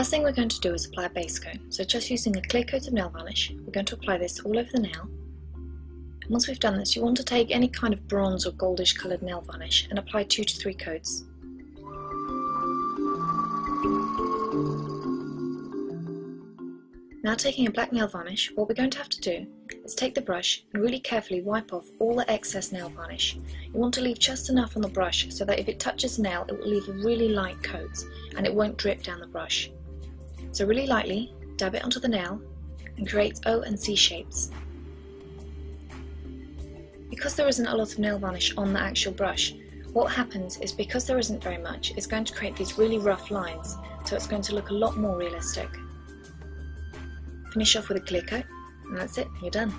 First thing we're going to do is apply a base coat. So just using a clear coat of nail varnish, we're going to apply this all over the nail. And once we've done this, you want to take any kind of bronze or goldish coloured nail varnish and apply two to three coats. Now taking a black nail varnish, what we're going to have to do is take the brush and really carefully wipe off all the excess nail varnish. You want to leave just enough on the brush so that if it touches the nail it will leave a really light coat and it won't drip down the brush. So really lightly, dab it onto the nail and create O and C shapes. Because there isn't a lot of nail varnish on the actual brush, what happens is because there isn't very much, it's going to create these really rough lines, so it's going to look a lot more realistic. Finish off with a clear coat, and that's it, you're done.